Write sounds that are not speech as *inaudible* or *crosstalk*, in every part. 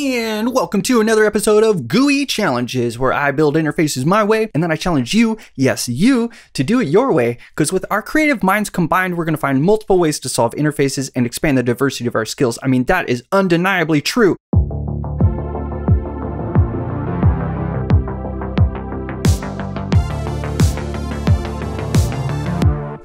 And welcome to another episode of GUI Challenges, where I build interfaces my way and then I challenge you, yes, you, to do it your way. Because with our creative minds combined, we're going to find multiple ways to solve interfaces and expand the diversity of our skills. I mean, that is undeniably true.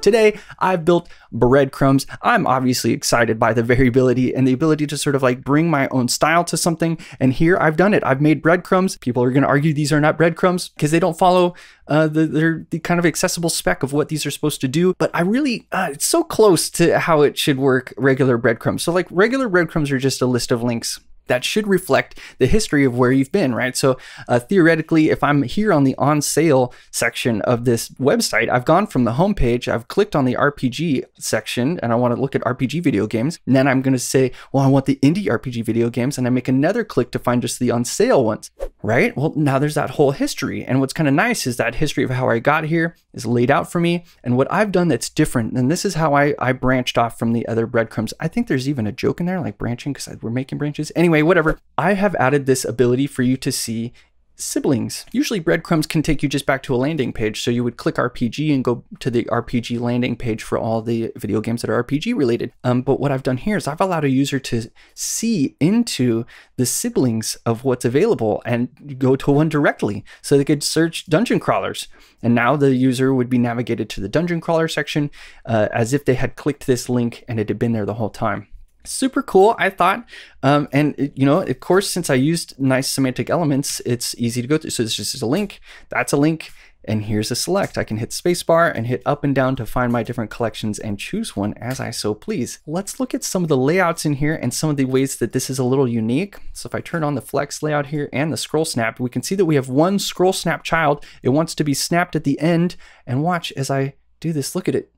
Today, I've built breadcrumbs. I'm obviously excited by the variability and the ability to sort of like bring my own style to something. And here I've done it. I've made breadcrumbs. People are going to argue these are not breadcrumbs because they don't follow uh, the, the, kind of accessible spec of what these are supposed to do. But I really, uh, it's so close to how it should work regular breadcrumbs. So like regular breadcrumbs are just a list of links that should reflect the history of where you've been, right? So uh, theoretically, if I'm here on the on sale section of this website, I've gone from the homepage, I've clicked on the RPG section, and I want to look at RPG video games. And then I'm going to say, well, I want the indie RPG video games, and I make another click to find just the on sale ones, right? Well, now there's that whole history. And what's kind of nice is that history of how I got here is laid out for me. And what I've done that's different, and this is how I, I branched off from the other breadcrumbs. I think there's even a joke in there, like branching, because we're making branches. Anyway, Anyway, whatever. I have added this ability for you to see siblings. Usually breadcrumbs can take you just back to a landing page. So you would click RPG and go to the RPG landing page for all the video games that are RPG related. Um, but what I've done here is I've allowed a user to see into the siblings of what's available and go to one directly. So they could search dungeon crawlers. And now the user would be navigated to the dungeon crawler section uh, as if they had clicked this link and it had been there the whole time super cool i thought um, and it, you know of course since i used nice semantic elements it's easy to go through so this is just a link that's a link and here's a select. I can hit spacebar and hit up and down to find my different collections and choose one as I so please. Let's look at some of the layouts in here and some of the ways that this is a little unique. So if I turn on the flex layout here and the scroll snap, we can see that we have one scroll snap child. It wants to be snapped at the end and watch as I do this. Look at it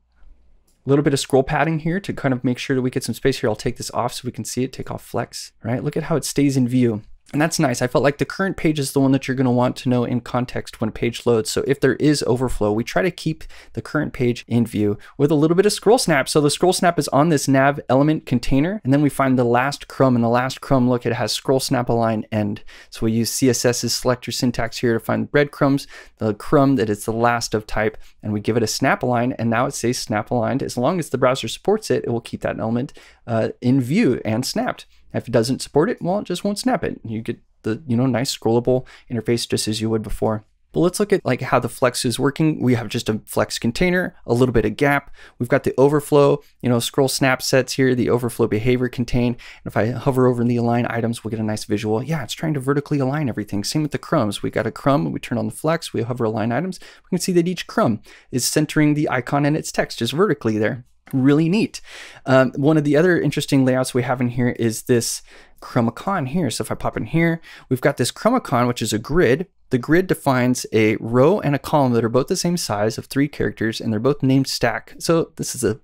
little bit of scroll padding here to kind of make sure that we get some space here. I'll take this off so we can see it, take off flex, right? Look at how it stays in view. And that's nice. I felt like the current page is the one that you're going to want to know in context when page loads. So if there is overflow, we try to keep the current page in view with a little bit of scroll snap. So the scroll snap is on this nav element container, and then we find the last crumb. And the last crumb, look, it has scroll snap align end. So we use CSS's selector syntax here to find breadcrumbs, the crumb that is the last of type, and we give it a snap align, and now it says snap aligned. As long as the browser supports it, it will keep that element uh, in view and snapped. If it doesn't support it, well, it just won't snap it. You get the, you know, nice scrollable interface just as you would before. But let's look at like how the flex is working. We have just a flex container, a little bit of gap. We've got the overflow, you know, scroll snap sets here, the overflow behavior contain. And if I hover over the align items, we'll get a nice visual. Yeah, it's trying to vertically align everything. Same with the crumbs. We got a crumb, we turn on the flex, we hover align items. We can see that each crumb is centering the icon and its text just vertically there really neat. Um, one of the other interesting layouts we have in here is this crumbicon here. So if I pop in here, we've got this crumbicon, which is a grid the grid defines a row and a column that are both the same size of three characters and they're both named stack. So this is a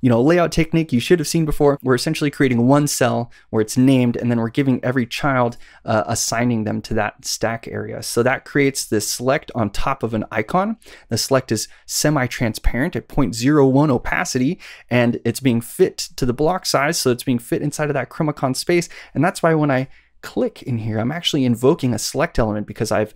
you know layout technique you should have seen before. We're essentially creating one cell where it's named and then we're giving every child uh, assigning them to that stack area. So that creates this select on top of an icon. The select is semi-transparent at 0.01 opacity and it's being fit to the block size. So it's being fit inside of that crumbicon space. And that's why when I click in here, I'm actually invoking a select element because I've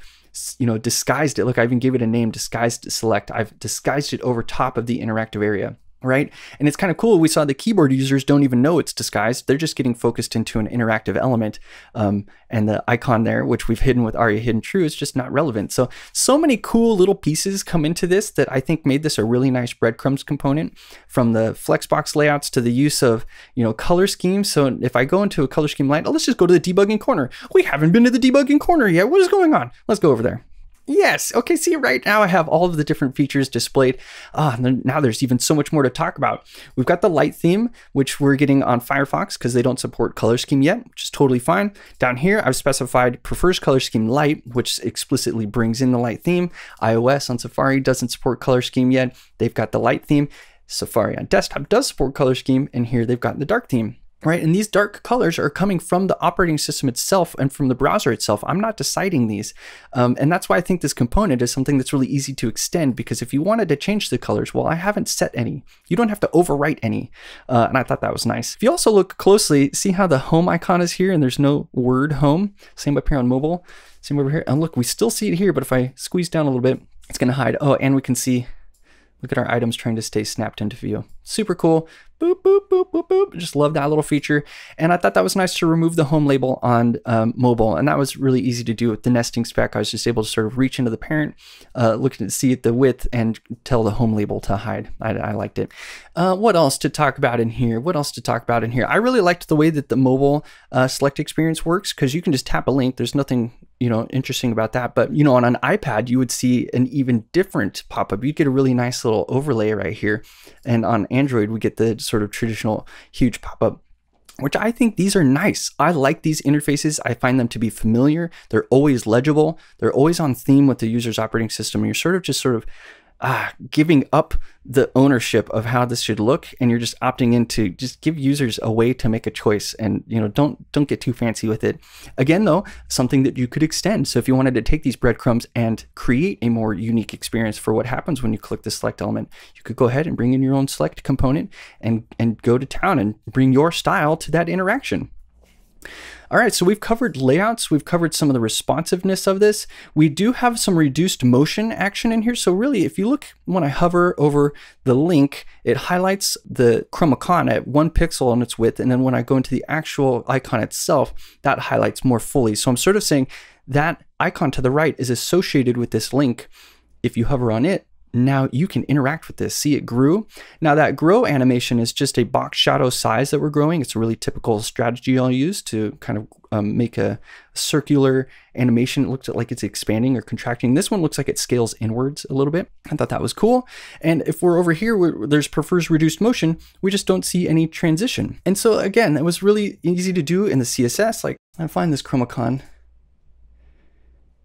you know disguised it. Look, I even gave it a name, disguised select. I've disguised it over top of the interactive area right? And it's kind of cool. We saw the keyboard users don't even know it's disguised. They're just getting focused into an interactive element. Um, and the icon there, which we've hidden with ARIA hidden true, is just not relevant. So, so many cool little pieces come into this that I think made this a really nice breadcrumbs component from the Flexbox layouts to the use of, you know, color schemes. So if I go into a color scheme line, oh, let's just go to the debugging corner. We haven't been to the debugging corner yet. What is going on? Let's go over there. Yes. Okay. See, right now I have all of the different features displayed. Uh, now there's even so much more to talk about. We've got the light theme, which we're getting on Firefox because they don't support color scheme yet, which is totally fine. Down here, I've specified prefers color scheme light, which explicitly brings in the light theme. iOS on Safari doesn't support color scheme yet. They've got the light theme. Safari on desktop does support color scheme, and here they've got the dark theme. Right? And these dark colors are coming from the operating system itself and from the browser itself. I'm not deciding these. Um, and that's why I think this component is something that's really easy to extend because if you wanted to change the colors, well, I haven't set any. You don't have to overwrite any. Uh, and I thought that was nice. If you also look closely, see how the home icon is here and there's no word home. Same up here on mobile. Same over here. And look, we still see it here, but if I squeeze down a little bit, it's going to hide. Oh, and we can see Look at our items trying to stay snapped into view. Super cool. Boop, boop, boop, boop, boop. Just love that little feature. And I thought that was nice to remove the home label on um, mobile. And that was really easy to do with the nesting spec. I was just able to sort of reach into the parent, uh, look to see the width and tell the home label to hide. I, I liked it. Uh, what else to talk about in here? What else to talk about in here? I really liked the way that the mobile uh, select experience works because you can just tap a link. There's nothing you know interesting about that but you know on an ipad you would see an even different pop-up you'd get a really nice little overlay right here and on android we get the sort of traditional huge pop-up which I think these are nice. I like these interfaces. I find them to be familiar. They're always legible. They're always on theme with the user's operating system. You're sort of just sort of ah, giving up the ownership of how this should look and you're just opting into just give users a way to make a choice and you know don't don't get too fancy with it. Again though something that you could extend. So if you wanted to take these breadcrumbs and create a more unique experience for what happens when you click the select element you could go ahead and bring in your own select component and and go to town and bring your style to that interaction all right, so we've covered layouts, we've covered some of the responsiveness of this. We do have some reduced motion action in here. So really, if you look when I hover over the link, it highlights the crumbicon at one pixel on its width. And then when I go into the actual icon itself, that highlights more fully. So I'm sort of saying that icon to the right is associated with this link. If you hover on it, now you can interact with this. See, it grew. Now that grow animation is just a box shadow size that we're growing. It's a really typical strategy I'll use to kind of um, make a circular animation. It looks like it's expanding or contracting. This one looks like it scales inwards a little bit. I thought that was cool. And if we're over here where there's prefers reduced motion, we just don't see any transition. And so again, that was really easy to do in the CSS. Like I find this Crumbicon.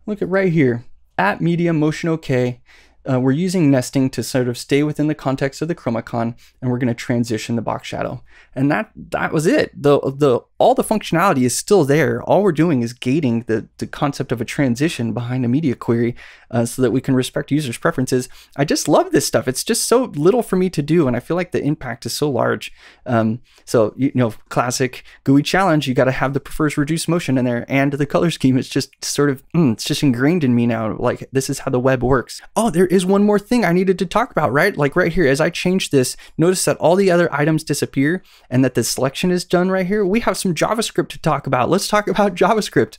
Look at right here at medium motion OK uh, we're using nesting to sort of stay within the context of the Crumbicon, and we're going to transition the box shadow. And that that was it. The the all the functionality is still there. All we're doing is gating the, the concept of a transition behind a media query uh, so that we can respect users' preferences. I just love this stuff. It's just so little for me to do, and I feel like the impact is so large. Um, so, you know, classic GUI challenge, you got to have the prefers reduced motion in there, and the color scheme is just sort of, mm, it's just ingrained in me now. Like, this is how the web works. Oh, there is one more thing I needed to talk about, right? Like right here, as I change this, notice that all the other items disappear and that the selection is done right here. We have some JavaScript to talk about. Let's talk about *laughs* JavaScript.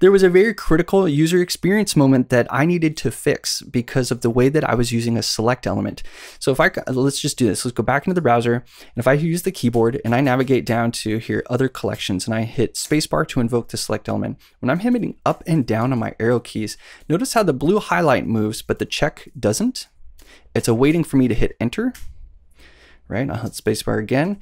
There was a very critical user experience moment that I needed to fix because of the way that I was using a select element. So if I, let's just do this. Let's go back into the browser. And if I use the keyboard and I navigate down to here, other collections, and I hit spacebar to invoke the select element, when I'm hitting up and down on my arrow keys, notice how the blue highlight moves, but the check doesn't. It's awaiting for me to hit enter, right? I'll hit spacebar again.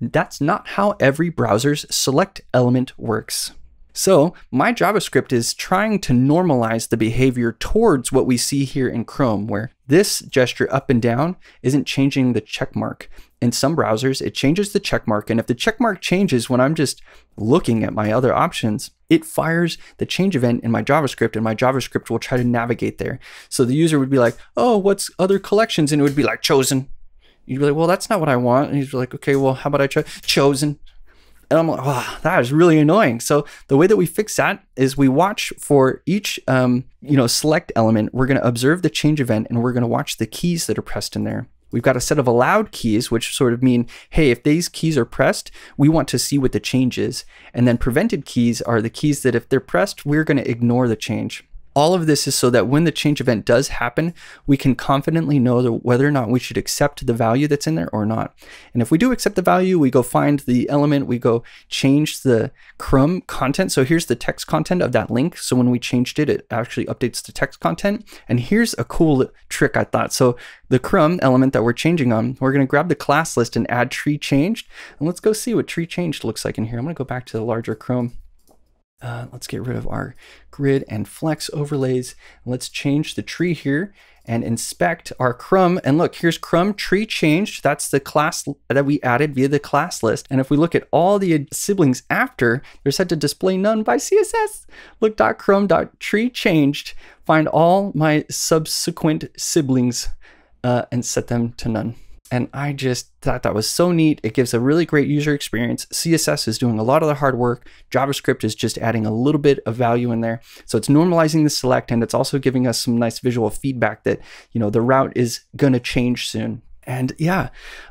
That's not how every browser's select element works. So my JavaScript is trying to normalize the behavior towards what we see here in Chrome, where this gesture up and down isn't changing the checkmark. In some browsers, it changes the checkmark, and if the checkmark changes when I'm just looking at my other options, it fires the change event in my JavaScript, and my JavaScript will try to navigate there. So the user would be like, oh, what's other collections? And it would be like chosen, You'd be like, well, that's not what I want. And he's like, okay, well, how about I try chosen? And I'm like, wow, oh, that is really annoying. So the way that we fix that is we watch for each, um, you know, select element. We're going to observe the change event and we're going to watch the keys that are pressed in there. We've got a set of allowed keys, which sort of mean, hey, if these keys are pressed, we want to see what the change is. And then prevented keys are the keys that if they're pressed, we're going to ignore the change. All of this is so that when the change event does happen, we can confidently know whether or not we should accept the value that's in there or not. And if we do accept the value, we go find the element, we go change the crumb content. So here's the text content of that link. So when we changed it, it actually updates the text content. And here's a cool trick I thought. So the crumb element that we're changing on, we're going to grab the class list and add tree changed. And let's go see what tree changed looks like in here. I'm going to go back to the larger Chrome Uh, let's get rid of our grid and flex overlays. Let's change the tree here and inspect our crumb. And look, here's crumb tree changed. That's the class that we added via the class list. And if we look at all the siblings after, they're set to display none by CSS. Look, crumb tree changed. Find all my subsequent siblings uh, and set them to none. And I just thought that was so neat. It gives a really great user experience. CSS is doing a lot of the hard work. JavaScript is just adding a little bit of value in there. So it's normalizing the select and it's also giving us some nice visual feedback that, you know, the route is going to change soon. And yeah,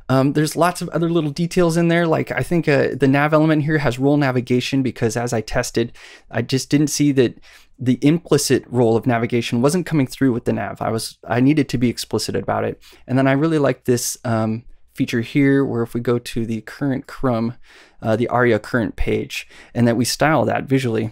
um, there's lots of other little details in there. Like I think uh, the nav element here has role navigation because as I tested, I just didn't see that the implicit role of navigation wasn't coming through with the nav. I was I needed to be explicit about it. And then I really like this um, feature here where if we go to the current crumb, uh, the ARIA current page, and that we style that visually.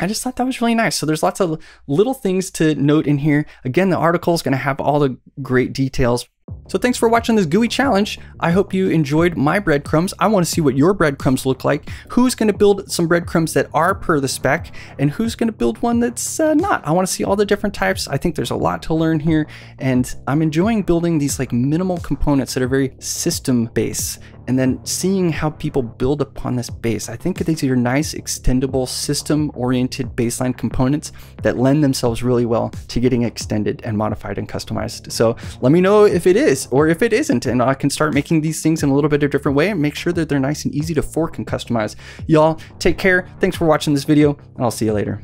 I just thought that was really nice. So there's lots of little things to note in here. Again, the article is going to have all the great details. So thanks for watching this GUI challenge. I hope you enjoyed my breadcrumbs. I want to see what your breadcrumbs look like. Who's going to build some breadcrumbs that are per the spec and who's going to build one that's uh, not. I want to see all the different types. I think there's a lot to learn here and I'm enjoying building these like minimal components that are very system based and then seeing how people build upon this base. I think these are nice, extendable, system-oriented baseline components that lend themselves really well to getting extended and modified and customized. So let me know if it is or if it isn't, and I can start making these things in a little bit of a different way and make sure that they're nice and easy to fork and customize. Y'all take care. Thanks for watching this video, and I'll see you later.